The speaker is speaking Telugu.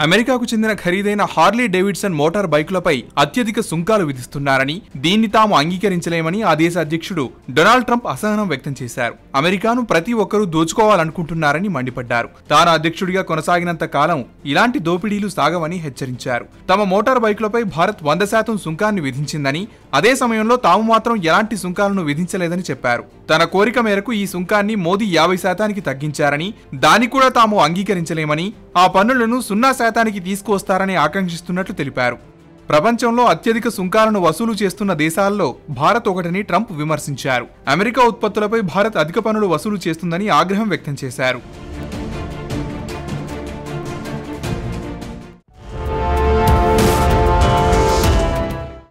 అమెరికాకు చెందిన ఖరీదైన హార్లీ డేవిడ్సన్ మోటార్ బైకులపై అత్యధిక సుంకాలు విధిస్తున్నారని దీన్ని తాము అంగీకరించలేమని ఆ దేశ అధ్యక్షుడు డొనాల్డ్ ట్రంప్ అసహనం వ్యక్తం చేశారు. అమెరికాను ప్రతి ఒక్కరూ దోచుకోవాలనుకుంటున్నారని మండిపడ్డారు. తాను అధ్యక్షుడిగా కొనసాగినంత కాలం ఇలాంటి దోపిడీలు సాగవని హెచ్చరించారు. తమ మోటార్ బైకులపై భారత్ వంద శాతం సుంకాన్ని విధించిందని అదే సమయంలో తాము మాత్రం ఎలాంటి సుంకాలను విధించలేదని చెప్పారు. తన కోరిక మేరకు ఈ సుంకాన్ని మోదీ యాభై శాతానికి తగ్గించారని దాన్ని కూడా తాము అంగీకరించలేమని ఆ పన్నులను సున్నా శాతానికి తీసుకువస్తారని ఆకాంక్షిస్తున్నట్లు తెలిపారు. ప్రపంచంలో అత్యధిక సుంకాలను వసూలు చేస్తున్న దేశాల్లో భారత్ ఒకటని ట్రంప్ విమర్శించారు. అమెరికా ఉత్పత్తులపై భారత్ అధిక పనులు వసూలు చేస్తుందని ఆగ్రహం వ్యక్తం చేశారు.